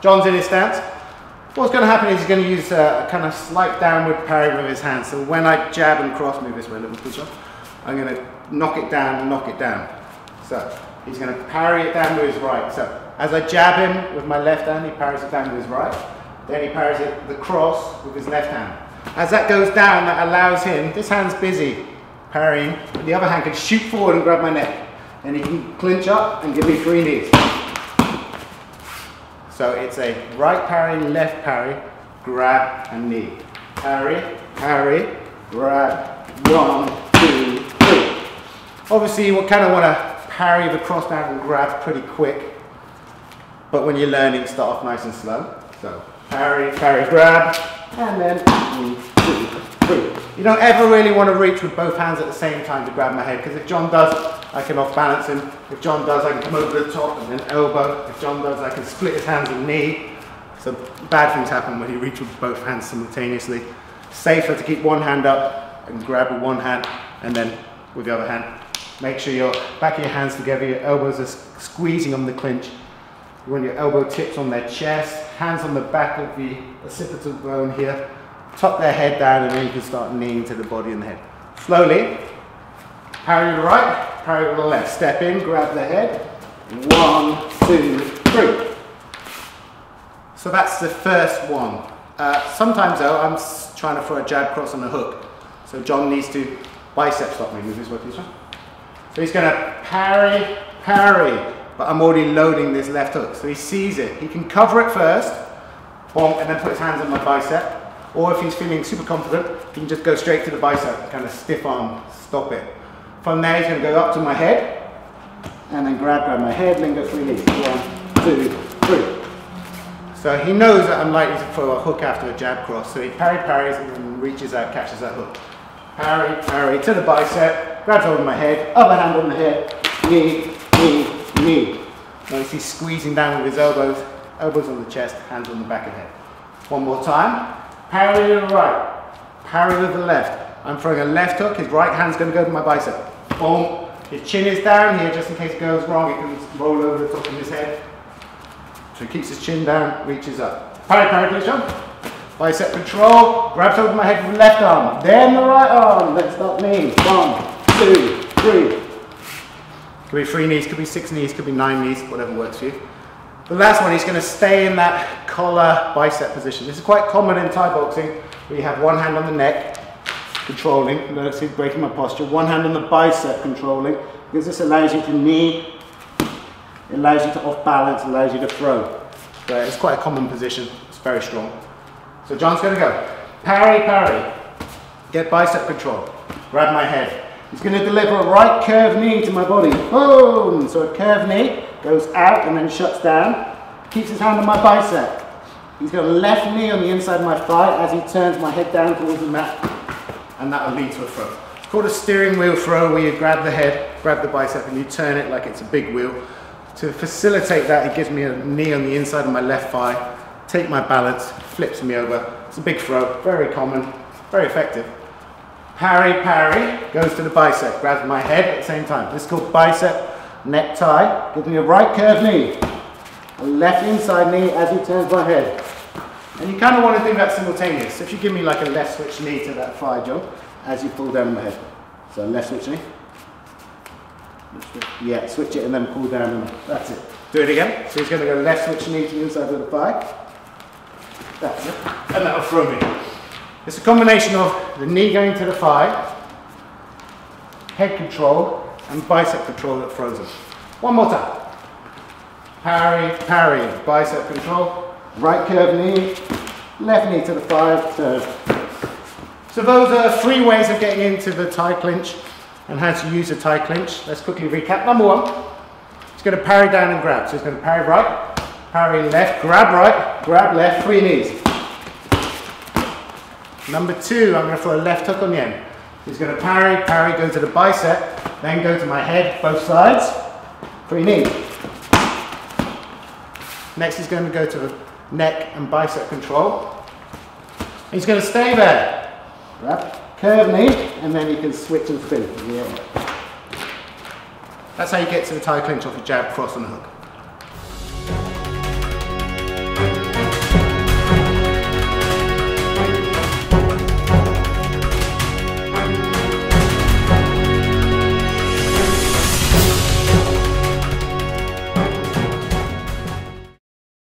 John's in his stance. What's going to happen is he's going to use a, kind of slight downward parry with his hands. So when I jab and cross, move this way a little bit, I'm going to knock it down, knock it down. So he's going to parry it down with his right. So as I jab him with my left hand, he parries it down with his right. Then he parries it the cross with his left hand. As that goes down, that allows him, this hand's busy parrying, but the other hand can shoot forward and grab my neck. And he can clinch up and give me three knees. So it's a right parry, left parry, grab and knee. Parry, parry, grab, one, two, three. Obviously you kind of want to parry the cross down and grab pretty quick. But when you're learning, start off nice and slow. So parry, parry, grab, and then. You don't ever really want to reach with both hands at the same time to grab my head, because if John does, I can off balance him. If John does, I can come over the top and then elbow. If John does, I can split his hands and knee. So bad things happen when you reach with both hands simultaneously. Safer to keep one hand up and grab with one hand and then with the other hand. Make sure your back of your hands together, your elbows are squeezing on the clinch. You want your elbow tips on their chest, hands on the back of the occipital bone here, tuck their head down and then you can start kneeing to the body and the head. Slowly, parry to the right, parry to the left. Step in, grab the head. One, two, three. So that's the first one. Uh, sometimes though, I'm trying to throw a jab cross on a hook. So John needs to bicep stop me. Move this way, please, John. So he's going to parry, parry, but I'm already loading this left hook. So he sees it. He can cover it first, and then put his hands on my bicep. Or if he's feeling super confident, he can just go straight to the bicep, kind of stiff arm, stop it. From there, he's to go up to my head, and then grab, grab my head, then go three knees. One, two, three. So he knows that I'm likely to throw a hook after a jab cross, so he parry parries and then reaches out, catches that hook. Parry, parry to the bicep, grabs hold of my head, other hand on the head, knee, knee, knee. Notice he's squeezing down with his elbows, elbows on the chest, hands on the back of the head. One more time. Parry to the right, parry with the left. I'm throwing a left hook, his right hand's going to go to my bicep. Boom. His chin is down here just in case it goes wrong, it can roll over the top of his head. So he keeps his chin down, reaches up. Parry, parry, please, John. Bicep control, grabs over my head with the left arm, then the right arm. Let's start knees. One, two, three. Could be three knees, could be six knees, could be nine knees, whatever works for you. The last one, he's going to stay in that collar bicep position. This is quite common in Thai boxing, where you have one hand on the neck, controlling, notice he's breaking my posture, one hand on the bicep controlling, because this allows you to knee, it allows you to off balance, allows you to throw. So it's quite a common position, it's very strong. So John's going to go, parry, parry, get bicep control, grab my head. He's going to deliver a right curved knee to my body, boom! So a curved knee, goes out and then shuts down, keeps his hand on my bicep. He's got a left knee on the inside of my thigh as he turns my head down towards the mat, and that will lead to a throw. It's called a steering wheel throw where you grab the head, grab the bicep, and you turn it like it's a big wheel. To facilitate that, it gives me a knee on the inside of my left thigh, take my balance, flips me over. It's a big throw, very common, very effective. Parry, parry, goes to the bicep, grabs my head at the same time. This is called bicep neck tie, gives me a right curved knee, a left inside knee as he turns my head. And you kind of want to do that simultaneous. If you give me like a left switch knee to that thigh jump, as you pull down my head. So left switch knee. Yeah, switch it and then pull down and that's it. Do it again. So he's going to go left switch knee to the inside of the thigh. That's it. And that'll throw me. It's a combination of the knee going to the thigh, head control, and bicep control that us. One more time. Parry, parry, bicep control, right curve knee, left knee to the thigh, turn. So those are three ways of getting into the Thai clinch and how to use a Thai clinch. Let's quickly recap. Number one, it's going to parry down and grab. So it's going to parry right, parry left, grab right, grab left, three knees. Number two, I'm going to throw a left hook on the end. He's going to parry, parry, go to the bicep, then go to my head, both sides, Pretty neat. Next he's going to go to the neck and bicep control. He's going to stay there. Grab, curve knee, and then you can switch and spin. Yeah. That's how you get to the Thai clinch off a jab, cross and hook.